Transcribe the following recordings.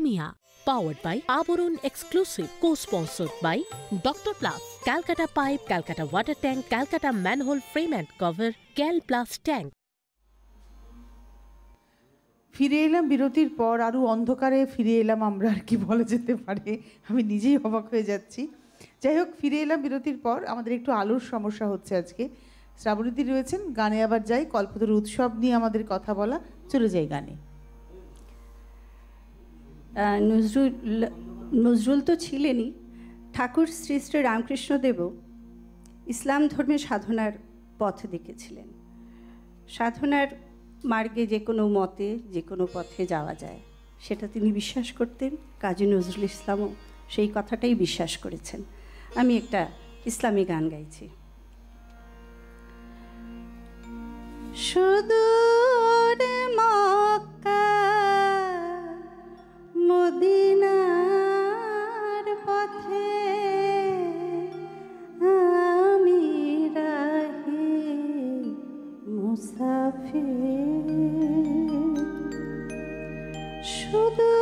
Mia powered by Aborun Exclusive, co-sponsored by Dr. Plus, Calcutta Pipe, Calcutta Water Tank, Calcutta Manhole Frame and Cover, Cal Plus Tank. ফিরে এলাম বিরতির পর আরও অন্ধকারে ফিরে এলাম আমরা আর কি বলা যেতে পারে আমি নিজেই অবাক হয়ে যাচ্ছি যাই হোক ফিরে এলাম বিরতির পর আমাদের একটু আলোর সমস্যা হচ্ছে আজকে শ্রাবণীদি রয়েছেন গানে আবার যাই কল্পতরু উৎসব নিয়ে আমাদের কথা বলা চলে যাই গানে নজরুল নজরুল তো ছিলেনই। ঠাকুর শ্রী শ্রী রামকৃষ্ণদেবও ইসলাম ধর্মের সাধনার পথ দেখেছিলেন। সাধনার মার্গে যে কোনো মতে, যে কোনো পথে যাওয়া যায়, সেটা তিনি বিশ্বাস করতেন। কাজী নজরুল ইসলামও সেই কথাটাই বিশ্বাস করেছেন। আমি একটা ইসলামী গান গাইছি। সুদূর মক্কা মদিনার পথে আমি রাহি সুদূর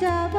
যাব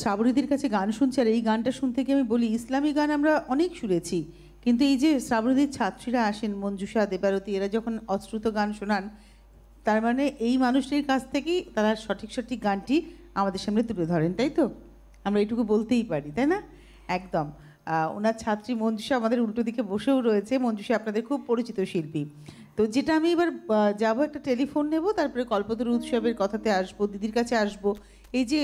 শ্রাবণীদের কাছে গান শুনছি আর এই গানটা শুনতে গিয়ে আমি বলি, ইসলামী গান আমরা অনেক শুনেছি। কিন্তু এই যে শ্রাবণীদের ছাত্রীরা আসেন, মঞ্জুষা, দেবারতী, এরা যখন অশ্রুত গান শোনান, তার মানে এই মানুষটির কাছ থেকেই তারা সঠিক সঠিক গানটি আমাদের সামনে তুলে ধরেন, তাই তো? আমরা এইটুকু বলতেই পারি, তাই না? একদম। ওনার ছাত্রী মঞ্জুষা আমাদের উল্টো দিকে বসেও রয়েছে। মঞ্জুষা আপনাদের খুব পরিচিত শিল্পী। তো যেটা আমি এবার যাব একটা টেলিফোন নেব, তারপরে কল্পতরু উৎসবের কথাতে আসব, দিদির কাছে আসব। এই যে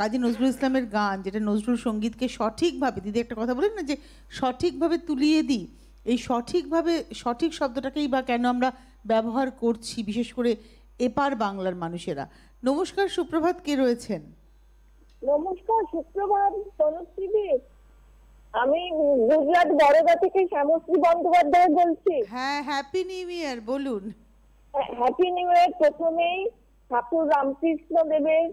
কাজী নজরুল ইসলামের গান, যেটা নজরুল সঙ্গীতকে সঠিকভাবে, দিদি একটা কথা বলেন না যে, সঠিকভাবে তুলিয়ে দিই, এই সঠিকভাবে, সঠিক শব্দটাকেই বা কেন আমরা ব্যবহার করছি, বিশেষ করে এপার বাংলার মানুষেরা। নমস্কার, সুপ্রভাত, কে রয়েছেন? নমস্কার, সুপ্রভাত। আমি গুজরাট বরোদা থেকে শ্যামশ্রী বন্দ্যোপাধ্যায় বলছি। হ্যাঁ হ্যাপি নিউ ইয়ার বলুন। হ্যাপি নিউ ইয়ার প্রথমেই ঠাকুর রামকৃষ্ণ দেবের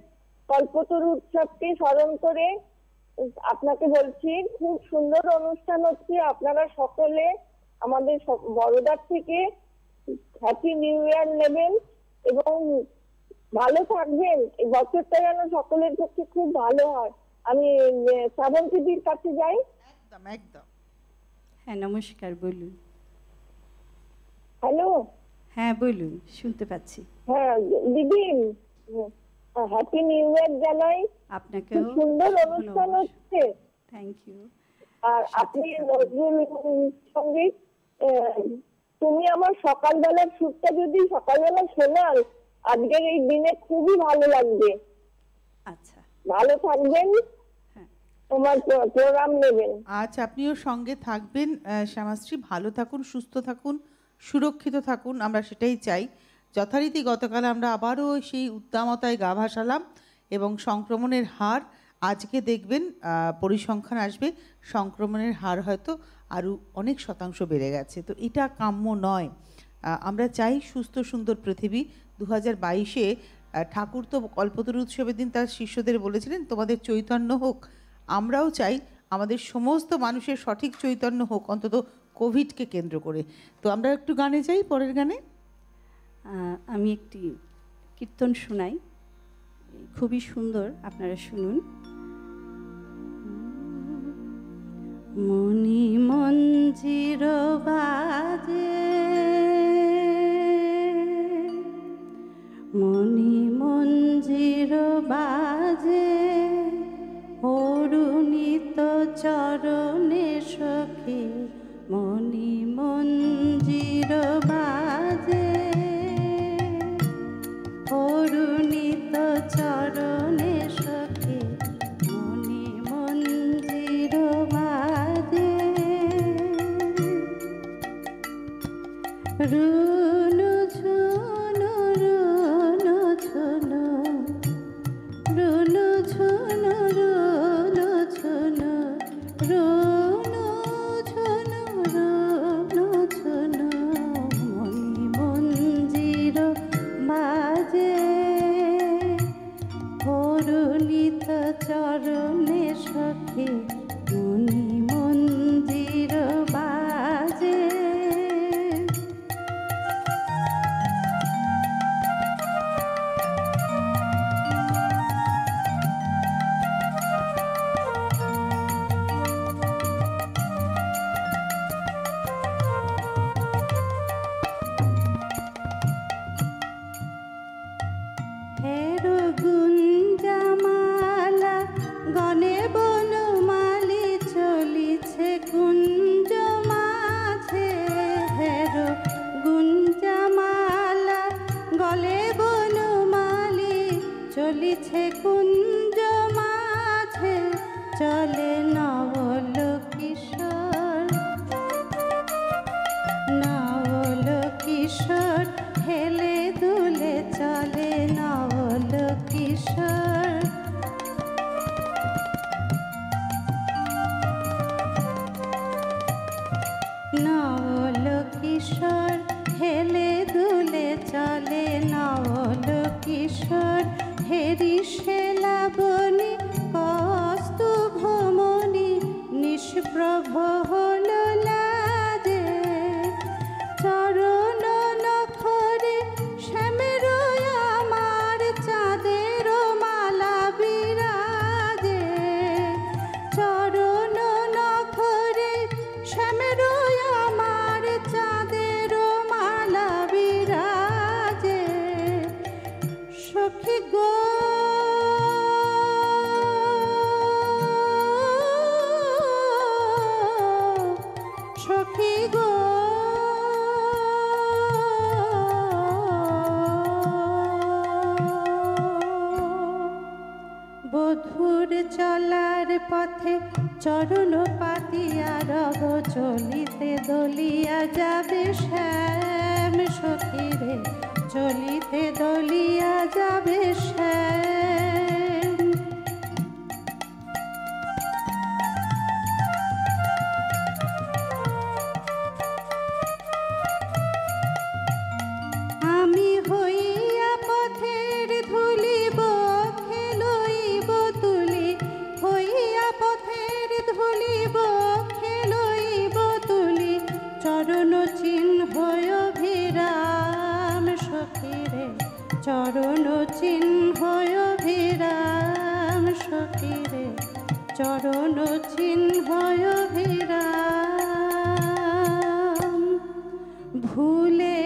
কল্পতরু উৎসবকে স্মরণ করে আপনাকে বলছি খুব সুন্দর অনুষ্ঠান হচ্ছে আপনারা সকলে আমাদের বরোদার থেকে হ্যাপি নিউ ইয়ার নেবেন এবং ভালো থাকবেন। এই বছরটা যেন সকলের পক্ষে খুব ভালো হয়। আমি শ্রাবন্তীদির কাছে যাই। একদম একদম। হ্যাঁ নমস্কার বলুন। হ্যালো। হ্যাঁ বলুন শুনতে পাচ্ছি। হ্যাঁ দিদি হ্যাপি নিউ ইয়ার জানাই। খুব আপনাকেও সুন্দর অনুষ্ঠান হচ্ছে। থ্যাংক ইউ আর আপনি নজরুল সংগীত আহ, তুমি আমার সকালবেলার সুরটা যদি সকালবেলা শোনান আজকের এই দিনে খুবই ভালো লাগবে। আচ্ছা। ভালো থাকবেন। আজ আপনিও সঙ্গে থাকবেন। শ্যামাশ্রী, ভালো থাকুন, সুস্থ থাকুন, সুরক্ষিত থাকুন, আমরা সেটাই চাই। যথারীতি গতকাল আমরা আবারও সেই উত্তামতায় গা ভাসালাম এবং সংক্রমণের হার আজকে দেখবেন পরিসংখ্যান আসবে, সংক্রমণের হার হয়তো আরও অনেক শতাংশ বেড়ে গেছে। তো এটা কাম্য নয়। আমরা চাই সুস্থ, সুন্দর পৃথিবী। দু হাজার বাইশে ঠাকুর তো কল্পতরু উৎসবের দিন তার শিষ্যদের বলেছিলেন, তোমাদের চৈতন্য হোক আমরাও চাই আমাদের সমস্ত মানুষের সঠিক চৈতন্য হোক, অন্তত কোভিডকে কেন্দ্র করে। তো আমরা একটু গানে যাই পরের গানে? আমি একটি কীর্তন শোনাই। খুবই সুন্দর, আপনারা শুনুন। মনি মঞ্জির বাজে। মনি মঞ্জির বাজে। অরুণিত চরণে সখী মনি মঞ্জির বাজে পথে চরণ পাতিয়া রব চলিতে দলিয়া যাবে শ্যাম সখীরে। চলিতে দলিয়া যাবে শ্যাম চরণ চিহ্ন অভিরাম সখীরে চরণ চিহ্ন অভিরাম। ভুলে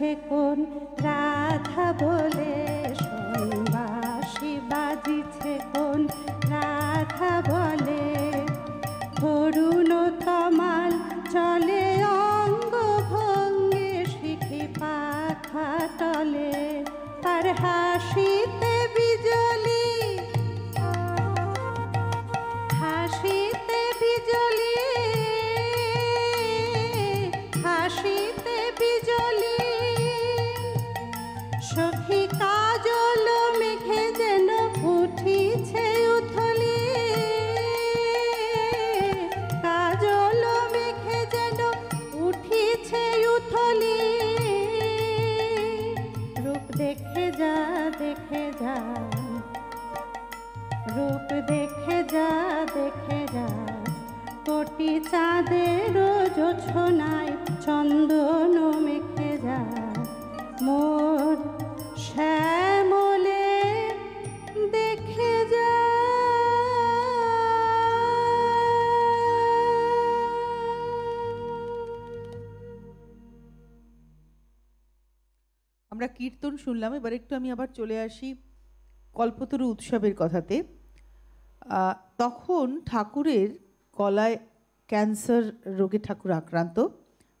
বাজিছে কোন রাধা বলে বাঁশি বাজিছে কোন? রাধা বলে করুণ তমাল চলে, অঙ্গ ভঙ্গে শিখি পাখা তলে। তার হাসিতে চাঁদের জোছনায় চন্দন মেখে যা মোর শ্যামলে দেখে যা আমরা কীর্তন শুনলাম, এবার একটু আমি আবার চলে আসি কল্পতরু উৎসবের কথাতে। তখন ঠাকুরের গলায় ক্যান্সার রোগে ঠাকুর আক্রান্ত।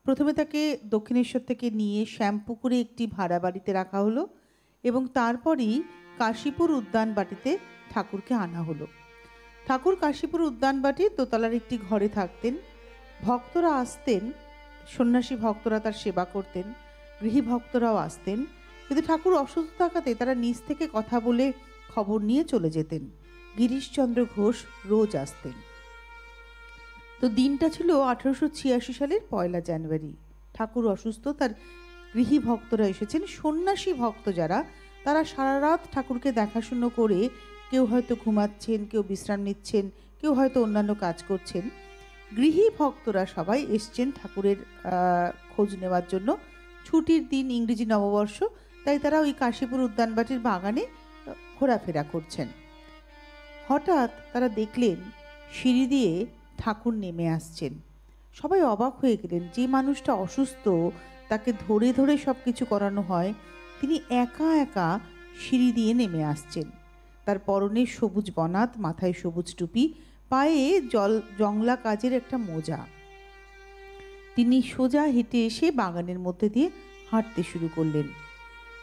প্রথমে তাকে দক্ষিণেশ্বর থেকে নিয়ে শ্যামপুকুরে একটি ভাড়া বাড়িতে রাখা হলো এবং তারপরই কাশীপুর উদ্যান বাটিতে ঠাকুরকে আনা হলো। ঠাকুর কাশীপুর উদ্যান বাটির দোতলার একটি ঘরে থাকতেন। ভক্তরা আসতেন, সন্ন্যাসী ভক্তরা তার সেবা করতেন, গৃহী ভক্তরাও আসতেন। কিন্তু ঠাকুর অসুস্থ থাকাতে তারা নিজ থেকে কথা বলে খবর নিয়ে চলে যেতেন। গিরিশচন্দ্র ঘোষ রোজ আসতেন। তো দিনটা ছিল আঠারোশো ছিয়াশি সালের পয়লা জানুয়ারি। ঠাকুর অসুস্থ, তার গৃহী ভক্তরা এসেছেন। সন্ন্যাসী ভক্ত যারা, তারা সারা রাত ঠাকুরকে দেখাশুনো করে কেউ হয়তো ঘুমাচ্ছেন, কেউ বিশ্রাম নিচ্ছেন, কেউ হয়তো অন্যান্য কাজ করছেন। গৃহী ভক্তরা সবাই এসছেন ঠাকুরের খোঁজ নেওয়ার জন্য। ছুটির দিন ইংরেজি নববর্ষ, তাই তারা ওই কাশীপুর উদ্যানবাটির বাগানে ঘোরাফেরা করছেন। হঠাৎ তারা দেখলেন সিঁড়ি দিয়ে ঠাকুর নেমে আসছেন। সবাই অবাক হয়ে গেলেন, যে মানুষটা অসুস্থ, তাকে ধরে ধরে সব কিছু করানো হয়, তিনি একা একা সিঁড়ি দিয়ে নেমে আসছেন। তার পরনে সবুজ বনাত, মাথায় সবুজ টুপি, পায়ে জল, জংলা কাজের একটা মোজা। তিনি সোজা হেঁটে এসে বাগানের মধ্যে দিয়ে হাঁটতে শুরু করলেন।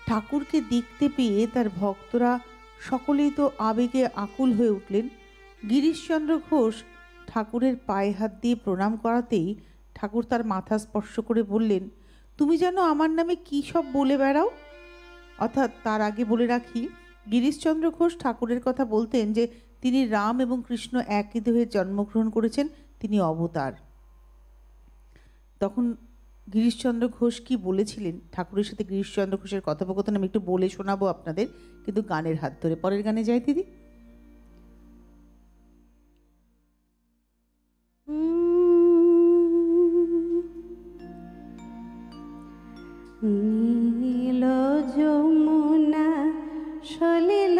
ঠাকুরকে দেখতে পেয়ে তার ভক্তরা সকলেই তো আবেগে আকুল হয়ে উঠলেন। গিরিশচন্দ্র ঘোষ ঠাকুরের পায়ে হাত দিয়ে প্রণাম করাতেই ঠাকুর তার মাথা স্পর্শ করে বললেন, তুমি যেন আমার নামে কী সব বলে বেড়াও? অর্থাৎ তার আগে বলে রাখি, গিরিশচন্দ্র ঘোষ ঠাকুরের কথা বলতেন যে, তিনি রাম এবং কৃষ্ণ একই দেহে জন্মগ্রহণ করেছেন, তিনি অবতার। তখন গিরিশচন্দ্র ঘোষ কি বলেছিলেন? ঠাকুরের সাথে গিরিশচন্দ্র ঘোষের কথোপকথন আমি একটু বলে শোনাবো আপনাদের, কিন্তু গানের হাত ধরে পরের গানে যাই দিদি। নীল যমুনা সলিল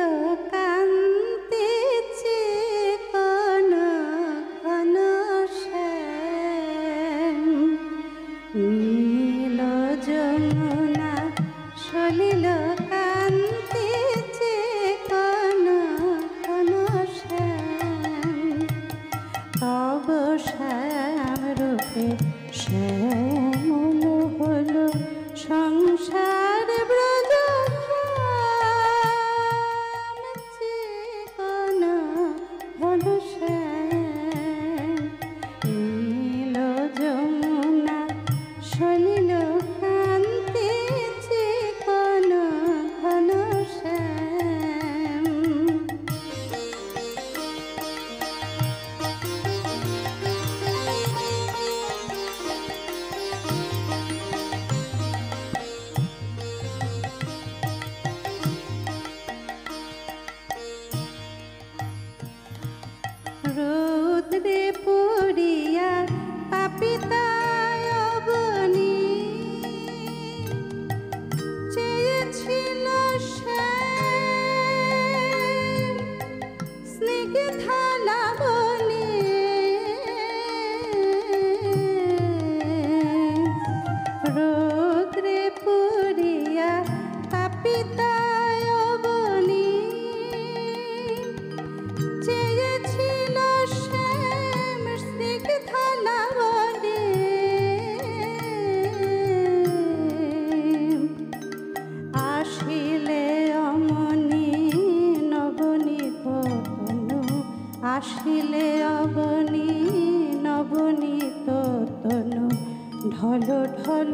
ঢল ঢল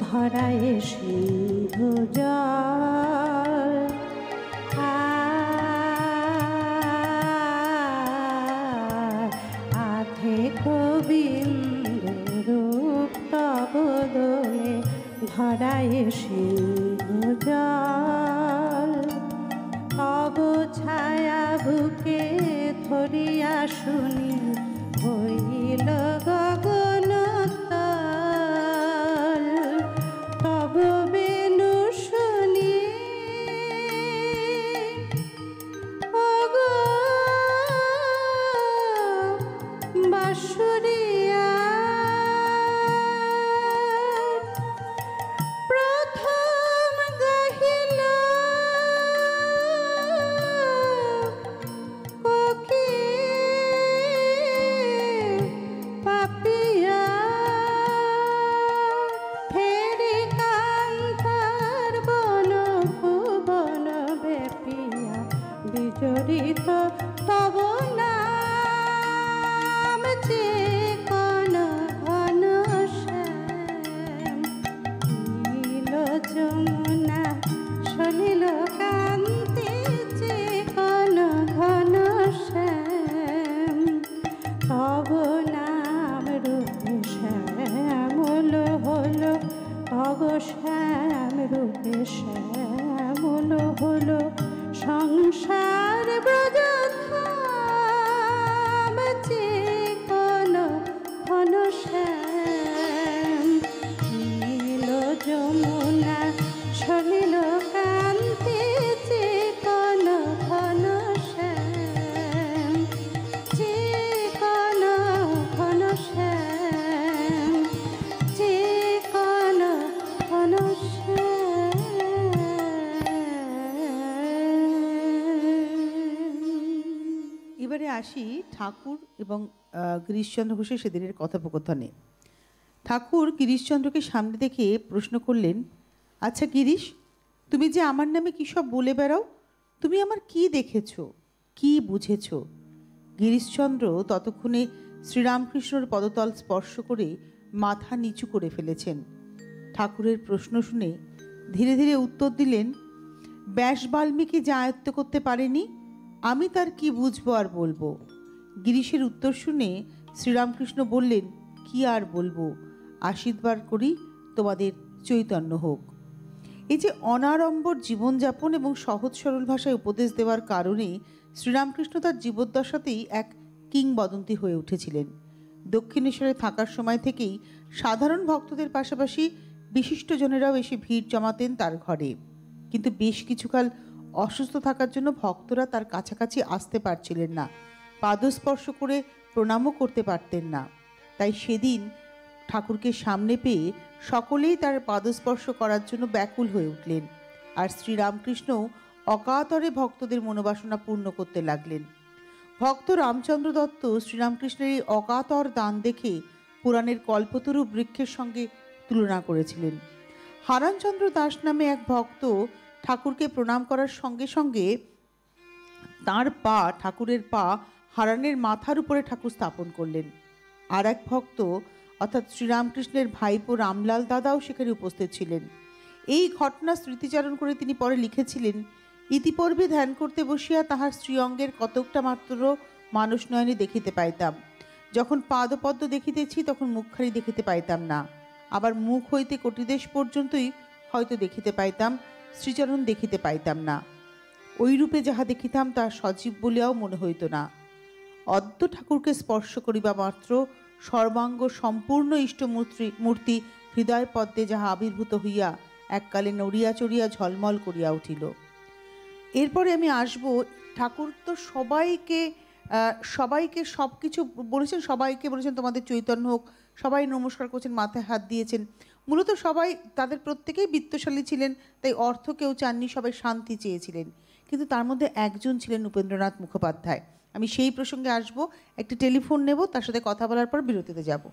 ধরায় সিন্ধু এবং গিরিশচন্দ্র ঘোষের সেদিনের কথোপকথনে। ঠাকুর গিরিশচন্দ্রকে সামনে দেখে প্রশ্ন করলেন আচ্ছা গিরিশ, তুমি যে আমার নামে কী সব বলে বেড়াও? তুমি আমার কি দেখেছ? কি বুঝেছ? গিরিশচন্দ্র ততক্ষণে শ্রীরামকৃষ্ণর পদতল স্পর্শ করে মাথা নিচু করে ফেলেছেন। ঠাকুরের প্রশ্ন শুনে ধীরে ধীরে উত্তর দিলেন, ব্যাস বাল্মীকি যা আয়ত্ত করতে পারেনি, আমি তার কি বুঝব আর বলব? গিরিশের উত্তর শুনে শ্রীরামকৃষ্ণ বললেন, কি আর বলব? আশীর্বাদ করি তোমাদের চৈতন্য হোক। এই যে অনাড়ম্বর জীবনযাপন এবং সহজ সরল ভাষায় উপদেশ দেওয়ার কারণে শ্রীরামকৃষ্ণ তার জীবদ্দশাতেই এক কিংবদন্তি হয়ে উঠেছিলেন। দক্ষিণেশ্বরে থাকার সময় থেকেই সাধারণ ভক্তদের পাশাপাশি বিশিষ্টজনেরাও এসে ভিড় জমাতেন তার ঘরে। কিন্তু বেশ কিছুকাল অসুস্থ থাকার জন্য ভক্তরা তার কাছাকাছি আসতে পারছিলেন না। পাদস্পর্শ করে প্রণামও করতে পারতেন না। তাই সেদিন ঠাকুরকে সামনে পেয়ে সকলেই তার পাদস্পর্শ করার জন্য ব্যাকুল হয়ে উঠলেন আর শ্রীরামকৃষ্ণও অকাতরে ভক্তদের মনোবাসনা পূর্ণ করতে লাগলেন। ভক্ত রামচন্দ্র দত্ত শ্রীরামকৃষ্ণের এই অকাতর দান দেখে পুরাণের কল্পতরু বৃক্ষের সঙ্গে তুলনা করেছিলেন। হারানচন্দ্র দাস নামে এক ভক্ত ঠাকুরকে প্রণাম করার সঙ্গে সঙ্গে তার পা, ঠাকুরের পা হারানের মাথার উপরে ঠাকুর স্থাপন করলেন। আর এক ভক্ত, অর্থাৎ শ্রীরামকৃষ্ণের ভাইপো রামলাল দাদাও সেখানে উপস্থিত ছিলেন। এই ঘটনা স্মৃতিচারণ করে তিনি পরে লিখেছিলেন, ইতিপূর্বে ধ্যান করতে বসিয়া তাহার শ্রীঅঙ্গের কতকটা মাত্র মানুষ নয়নে দেখিতে পাইতাম। যখন পাদপদ্ম দেখিতেছি, তখন মুখখানি দেখিতে পাইতাম না। আবার মুখ হইতে কটিদেশ পর্যন্তই হয়তো দেখিতে পাইতাম শ্রীচরণ দেখিতে পাইতাম না। ওইরূপে যাহা দেখিতাম, তা সজীব বলিয়াও মনে হইত না। অদ্য ঠাকুরকে স্পর্শ করিবা মাত্র সর্বাঙ্গ সম্পূর্ণ ইষ্টমূর্তি, মূর্তি হৃদয় পদ্মে যাহা আবির্ভূত হইয়া এককালে নড়িয়া চড়িয়া ঝলমল করিয়া উঠিল। এরপরে আমি আসব, ঠাকুর তো সবাইকে সবাইকে সব কিছু বলেছেন, সবাইকে বলেছেন তোমাদের চৈতন্য হোক, সবাই নমস্কার করছেন, মাথায় হাত দিয়েছেন। মূলত সবাই তাদের প্রত্যেকেই বিত্তশালী ছিলেন, তাই অর্থ কেউ চাননি, সবাই শান্তি চেয়েছিলেন। কিন্তু তার মধ্যে একজন ছিলেন উপেন্দ্রনাথ মুখোপাধ্যায়। আমি সেই প্রসঙ্গে আসব একটি টেলিফোন নেব তার সাথে কথা বলার পর বিরতিতে যাব।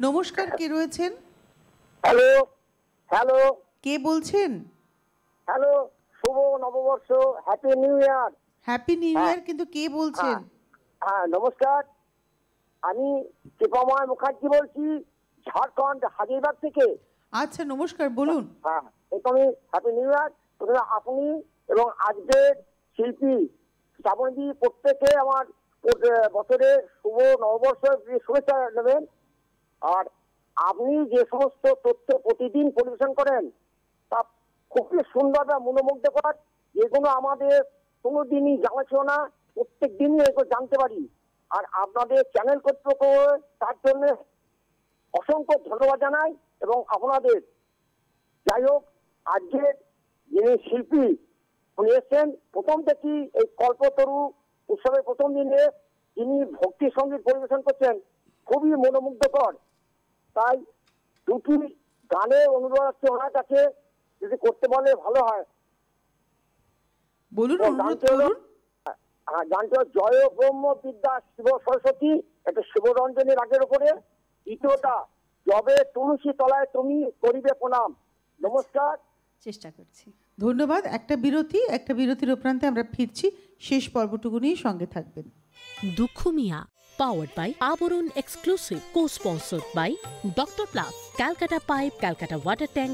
নমস্কার কে রয়েছেন? Hello hello. কে বলছেন? হ্যালো শুভ নববর্ষ happy new year happy new year কিন্তু কে বলছেন? হ্যাঁ নমস্কার। আমি কৃপাময় মুখার্জি বলছি ঝাড়খণ্ড হাজিরবাগ থেকে। আচ্ছা নমস্কার বলুন। হ্যাঁ প্রথমে হ্যাপি নিউ ইয়ার আপনি এবং আজকের শিল্পী শ্রাবণী প্রত্যেকে আমার বছরের শুভ নববর্ষের শুভেচ্ছা নেবেন। আর আপনি যে সমস্ত তথ্য প্রতিদিন পরিবেশন করেন, তা খুবই সুন্দর বা মনোমুগ্ধ মনোমুগ্ধকর যেগুলো আমাদের কোনোদিনই জানা ছিল না প্রত্যেক দিনই এগুলো জানতে পারি। আর আপনাদের চ্যানেল কর্তৃপক্ষ, তার জন্য অসংখ্য ধন্যবাদ জানাই এবং আপনাদের যাই হোক, আজকের যিনি শিল্পী উনি এসছেন। প্রথম থেকেই এই কল্পতরু উৎসবের প্রথম দিনে যিনি ভক্তি সংগীত পরিবেশন করছেন। খুবই মনোমুগ্ধকর। তাই দুটি গানের অনুরোধ আছে ওনার কাছে যদি করতে বলে ভালো হয়। বলুন অনুরোধ করুন। হ্যাঁ, গানটি জয় ব্রহ্ম বিদ্যা শিব সরস্বতী এটা শিবরঞ্জনী রাগের উপরে। দ্বিতীয়টা যবে তুলসী তলায় তুমি করিবে প্রণাম। নমস্কার। চেষ্টা করছি। ধন্যবাদ। একটা বিরতি, একটা বিরতির উপরান্তে আমরা ফিরছি। শেষ পর্বটুকু নিয়ে সঙ্গে থাকবেন। দুঃখ মিয়া পাওয়ার্ড বাই আবরণ exclusive co sponsored by doctor plus Calcutta pipe Calcutta water tank